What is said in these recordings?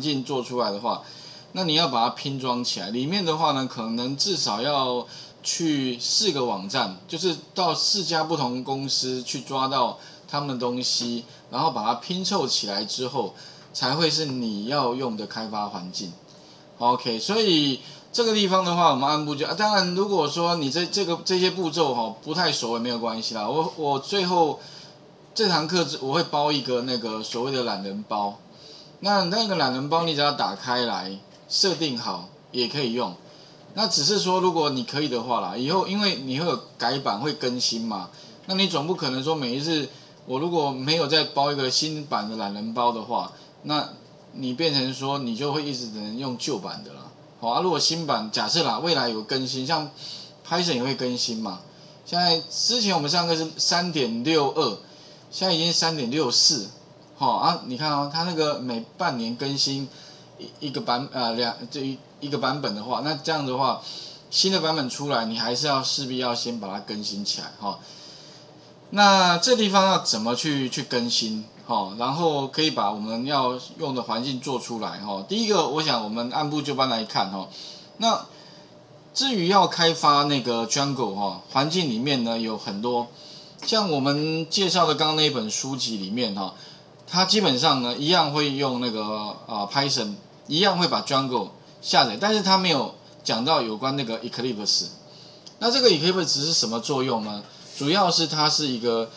境做出来的话，那你要把它拼装起来，里面的话呢，可能至少要去四个网站，就是到四家不同公司去抓到他们的东西，然后把它拼凑起来之后，才会是你要用的开发环境。OK，所以这个地方的话，我们按部就啊。当然，如果说你这这个这些步骤哈不太熟也没有关系啦。我我最后这堂课我会包一个那个所谓的懒人包。那那个懒人包你只要打开来设定好也可以用。那只是说如果你可以的话啦，以后因为你会有改版会更新嘛，那你总不可能说每一次我如果没有再包一个新版的懒人包的话，那你变成说你就会一直只能用旧版的啦。好啊，如果新版假设啦未来有更新，像 Python 也会更新嘛。现在之前我们上课是三点六二，现在已经三点六四。好啊，你看哦，它那个每半年更新一一个版呃两这一一个版本的话，那这样的话，新的版本出来，你还是要势必要先把它更新起来哈。那这地方要怎么去去更新哈？然后可以把我们要用的环境做出来哈。第一个，我想我们按部就班来看哈。那至于要开发那个 Jungle 哈环境里面呢，有很多像我们介绍的刚刚那本书籍里面哈。它基本上呢，一样会用那个啊 Python，一样会把 Jungle 下载，但是它没有讲到有关那个 Eclipse。那这个 Eclipse 是什么作用呢？主要是它是一个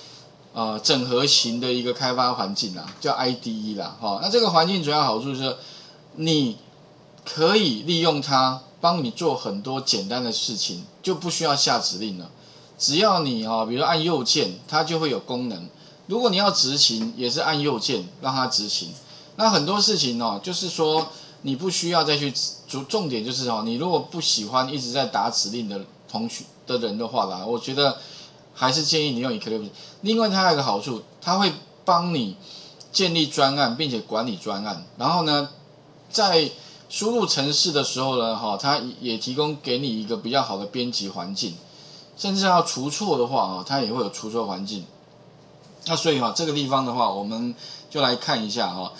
呃整合型的一个开发环境啦，叫 IDE 啦。哈，那这个环境主要好处是，你可以利用它帮你做很多简单的事情，就不需要下指令了。只要你哦，比如按右键，它就会有功能。如果你要执行，也是按右键让它执行。那很多事情哦，就是说你不需要再去主重点就是哦，你如果不喜欢一直在打指令的同学的人的话啦，我觉得还是建议你用 Eclipse。另外，它有一个好处，它会帮你建立专案，并且管理专案。然后呢，在输入程式的时候呢，哈，它也提供给你一个比较好的编辑环境。甚至要除错的话啊，它也会有除错环境。那所以哈，这个地方的话，我们就来看一下哈。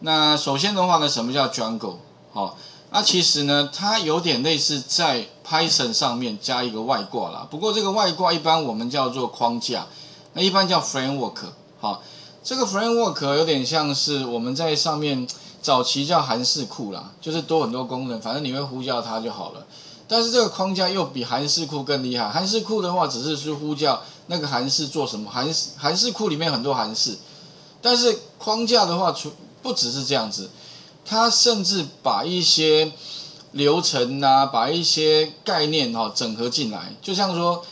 那首先的话呢，什么叫 Jungle？好，那其实呢，它有点类似在 Python 上面加一个外挂啦。不过这个外挂一般我们叫做框架，那一般叫 Framework。好，这个 Framework 有点像是我们在上面早期叫函式库啦，就是多很多功能，反正你会呼叫它就好了。但是这个框架又比韩式库更厉害。韩式库的话，只是去呼叫。那个韩式做什么？函函式库里面很多韩式，但是框架的话，除不只是这样子，它甚至把一些流程啊，把一些概念哈整合进来。就像说，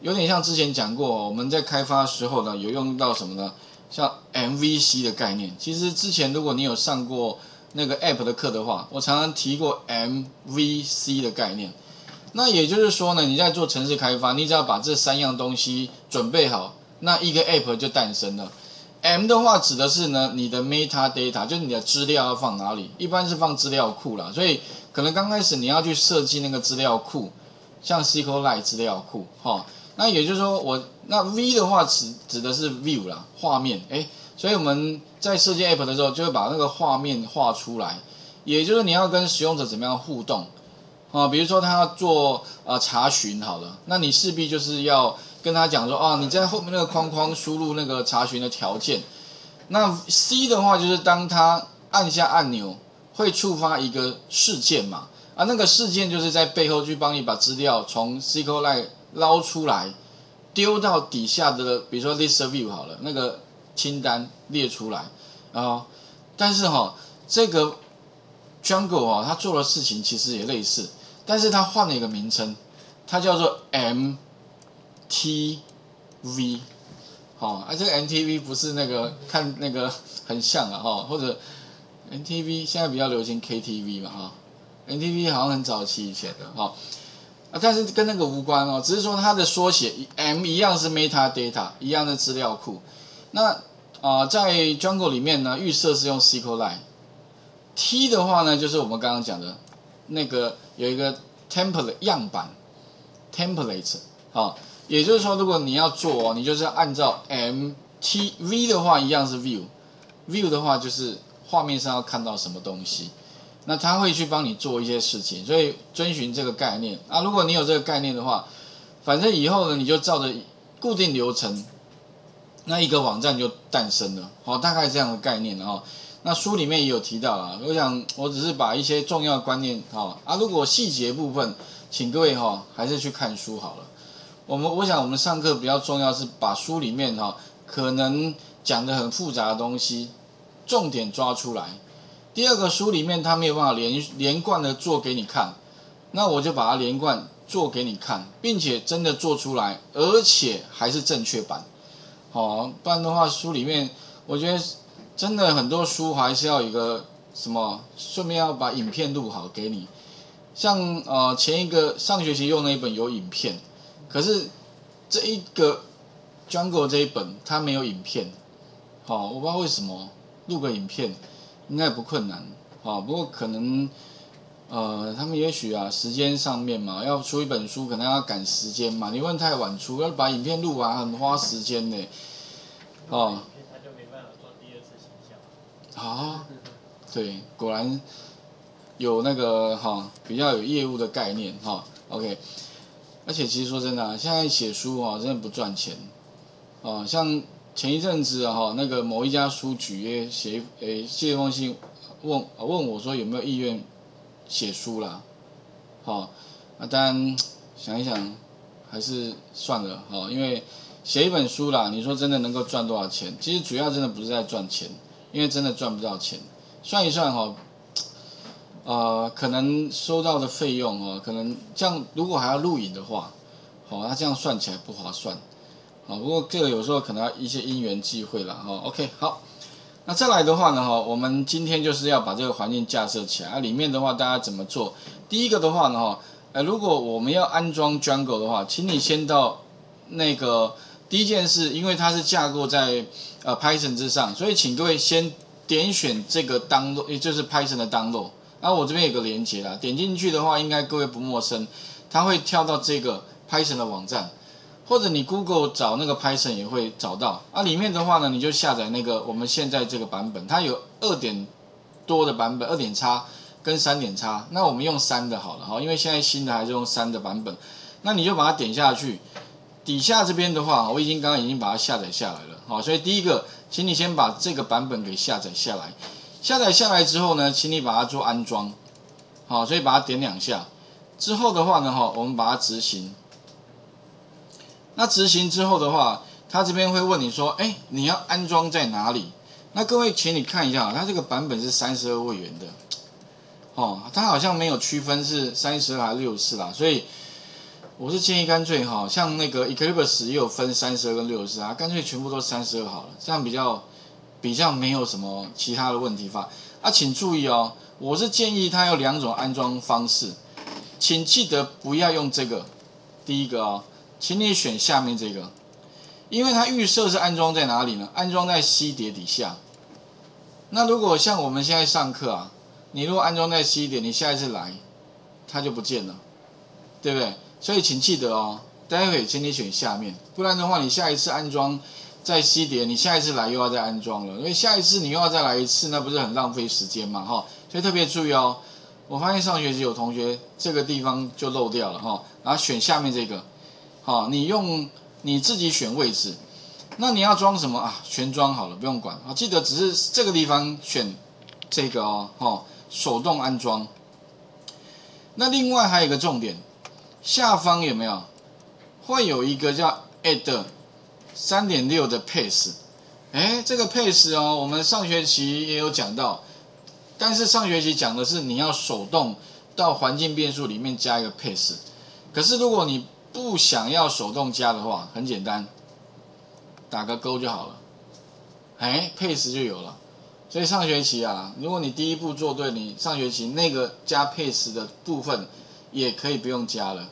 有点像之前讲过，我们在开发时候呢，有用到什么呢？像 MVC 的概念。其实之前如果你有上过那个 App 的课的话，我常常提过 MVC 的概念。那也就是说呢，你在做城市开发，你只要把这三样东西准备好，那一个 app 就诞生了。M 的话指的是呢，你的 meta data，就是你的资料要放哪里，一般是放资料库啦。所以可能刚开始你要去设计那个资料库，像 SQLite 资料库，哈。那也就是说，我那 V 的话指指的是 view 啦，画面，诶，所以我们在设计 app 的时候，就会把那个画面画出来，也就是你要跟使用者怎么样互动。啊，比如说他要做呃查询好了，那你势必就是要跟他讲说，哦，你在后面那个框框输入那个查询的条件。那 C 的话就是当他按下按钮会触发一个事件嘛，啊，那个事件就是在背后去帮你把资料从 SQLite 捞出来，丢到底下的，比如说 list view 好了，那个清单列出来啊。但是哈，这个 Jungle 啊，他做的事情其实也类似。但是它换了一个名称，它叫做 MTV，好，啊，这个 MTV 不是那个看那个很像啊，哈，或者 MTV 现在比较流行 KTV 嘛，哈，MTV 好像很早期以前的，哈，啊，但是跟那个无关哦，只是说它的缩写 M 一样是 metadata，一样的资料库，那啊，在 Jungle 里面呢，预设是用 SQLite，T 的话呢，就是我们刚刚讲的。那个有一个 template 样板 template 好，也就是说，如果你要做，你就是按照 M T V 的话一样是 view，view 的话就是画面上要看到什么东西，那他会去帮你做一些事情，所以遵循这个概念啊。如果你有这个概念的话，反正以后呢，你就照着固定流程，那一个网站就诞生了，好，大概这样的概念哦。那书里面也有提到啊，我想我只是把一些重要观念哈啊，如果细节部分，请各位哈还是去看书好了。我们我想我们上课比较重要是把书里面哈可能讲的很复杂的东西，重点抓出来。第二个书里面它没有办法连连贯的做给你看，那我就把它连贯做给你看，并且真的做出来，而且还是正确版。哦，不然的话书里面我觉得。真的很多书还是要一个什么，顺便要把影片录好给你。像呃前一个上学期用那一本有影片，可是这一个 Jungle 这一本它没有影片。好，我不知道为什么录个影片应该不困难。好，不过可能呃他们也许啊时间上面嘛要出一本书可能要赶时间嘛，你问太晚出要把影片录完很花时间呢。哦。他就没办法做第二次形象。啊，对，果然有那个哈比较有业务的概念哈，OK。而且其实说真的，现在写书啊真的不赚钱，哦，像前一阵子哈那个某一家书局也写诶写封信问问我说有没有意愿写书啦，好，那当然想一想还是算了哈，因为写一本书啦，你说真的能够赚多少钱？其实主要真的不是在赚钱。因为真的赚不到钱，算一算哈，呃，可能收到的费用哦，可能这样如果还要录影的话，好，那这样算起来不划算，啊，不过这个有时候可能要一些因缘际会了哈。OK，好，那再来的话呢哈，我们今天就是要把这个环境架设起来，啊，里面的话大家怎么做？第一个的话呢哈，呃，如果我们要安装 Jungle 的话，请你先到那个第一件事，因为它是架构在。呃，Python 之上，所以请各位先点选这个 download，也就是 Python 的 download。然后我这边有个连接啦，点进去的话，应该各位不陌生，它会跳到这个 Python 的网站，或者你 Google 找那个 Python 也会找到。啊，里面的话呢，你就下载那个我们现在这个版本，它有二点多的版本，二点叉跟三点叉。那我们用三的好了哈，因为现在新的还是用三的版本。那你就把它点下去，底下这边的话，我已经刚刚已经把它下载下来了。好，所以第一个，请你先把这个版本给下载下来。下载下来之后呢，请你把它做安装。好，所以把它点两下。之后的话呢，哈，我们把它执行。那执行之后的话，它这边会问你说，哎，你要安装在哪里？那各位，请你看一下，它这个版本是三十二位元的。哦，它好像没有区分是三十二还是六十四啦，所以。我是建议干脆哈，像那个 Eclipse 也有分三十二跟六十四啊，干脆全部都三十二好了，这样比较比较没有什么其他的问题发。啊，请注意哦，我是建议它有两种安装方式，请记得不要用这个，第一个哦，请你选下面这个，因为它预设是安装在哪里呢？安装在 C 碟底下。那如果像我们现在上课啊，你如果安装在 C 碟，你下一次来它就不见了，对不对？所以请记得哦，待会请你选下面，不然的话，你下一次安装在 C 碟，你下一次来又要再安装了，因为下一次你又要再来一次，那不是很浪费时间嘛？哈，所以特别注意哦。我发现上学期有同学这个地方就漏掉了哈，然后选下面这个，好，你用你自己选位置，那你要装什么啊？全装好了，不用管啊。记得只是这个地方选这个哦，哈，手动安装。那另外还有一个重点。下方有没有会有一个叫 add 三点六的 pace？哎，这个 pace 哦，我们上学期也有讲到，但是上学期讲的是你要手动到环境变数里面加一个 pace。可是如果你不想要手动加的话，很简单，打个勾就好了。哎配时就有了。所以上学期啊，如果你第一步做对，你上学期那个加配时的部分也可以不用加了。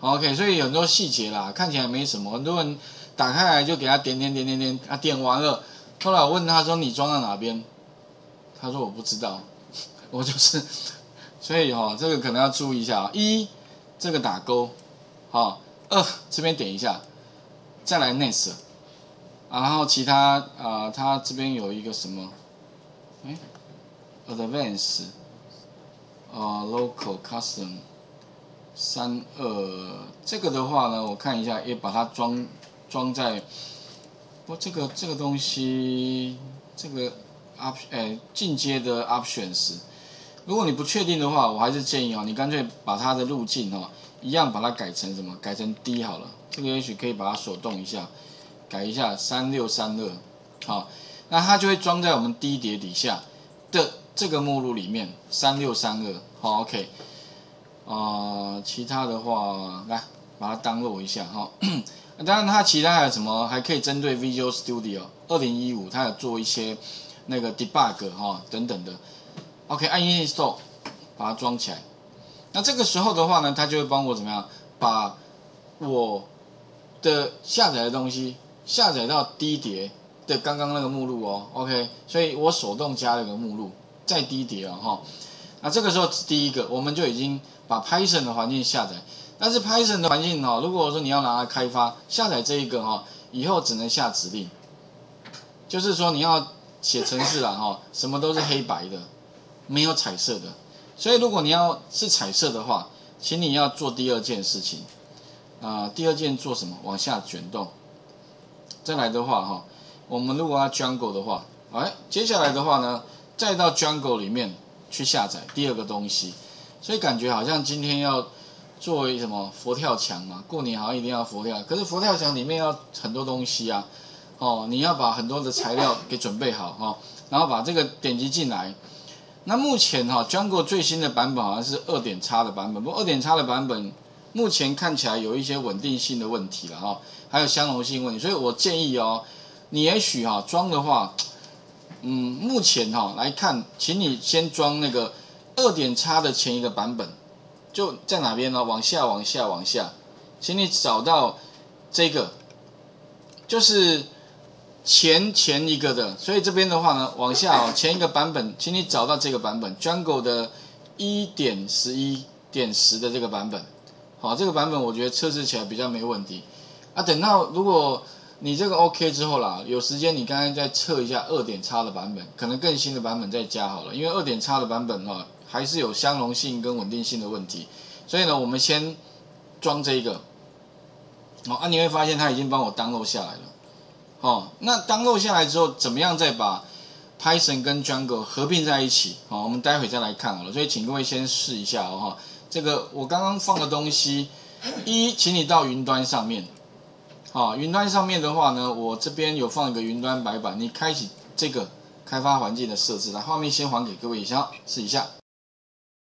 OK，所以有很多细节啦，看起来没什么。很多人打开来就给他点点点点点，啊，点完了。后来我问他说：“你装到哪边？”他说：“我不知道。”我就是，所以哈，这个可能要注意一下。一，这个打勾，好；二，这边点一下，再来 next。然后其他啊，他这边有一个什么？哎，advance，呃，Local Custom，三二，这个的话呢，我看一下，也把它装装在，不，这个这个东西，这个 Op，哎，进阶的 Options，如果你不确定的话，我还是建议哦，你干脆把它的路径哦，一样把它改成什么？改成 D 好了，这个也许可以把它手动一下，改一下三六三二，好。那它就会装在我们低碟底下的这个目录里面，三六三二，好，OK，啊，其他的话来把它当录一下哈。当然它其他还有什么，还可以针对 Visual Studio 二零一五，它有做一些那个 debug 哈等等的。OK，按 Install 把它装起来。那这个时候的话呢，它就会帮我怎么样，把我的下载的东西下载到低碟。的刚刚那个目录哦，OK，所以我手动加了一个目录，再低碟了哈。那这个时候第一个，我们就已经把 Python 的环境下载。但是 Python 的环境哈，如果说你要拿来开发下载这一个哈，以后只能下指令，就是说你要写程式了哈，什么都是黑白的，没有彩色的。所以如果你要是彩色的话，请你要做第二件事情啊，第二件做什么？往下卷动。再来的话哈。我们如果要 Jungle 的话，哎，接下来的话呢，再到 Jungle 里面去下载第二个东西，所以感觉好像今天要做什么佛跳墙嘛，过年好像一定要佛跳，可是佛跳墙里面要很多东西啊，哦，你要把很多的材料给准备好哈，然后把这个点击进来。那目前哈 Jungle 最新的版本好像是二点叉的版本，不过二点叉的版本目前看起来有一些稳定性的问题了哈，还有相容性问题，所以我建议哦。你也许哈装的话，嗯，目前哈来看，请你先装那个二点叉的前一个版本，就在哪边呢？往下，往下，往下，请你找到这个，就是前前一个的。所以这边的话呢，往下哦，前一个版本，请你找到这个版本，Jungle 的一点十一点十的这个版本。好，这个版本我觉得测试起来比较没问题。啊，等到如果你这个 OK 之后啦，有时间你刚刚再测一下二点叉的版本，可能更新的版本再加好了，因为二点叉的版本哈还是有相容性跟稳定性的问题，所以呢，我们先装这个，哦啊，你会发现它已经帮我 download 下来了，哦，那 download 下来之后，怎么样再把 Python 跟 Django 合并在一起？好，我们待会再来看好了，所以请各位先试一下哦哈，这个我刚刚放的东西，一，请你到云端上面。啊，云端上面的话呢，我这边有放一个云端白板，你开启这个开发环境的设置，来画面先还给各位一下，试一下。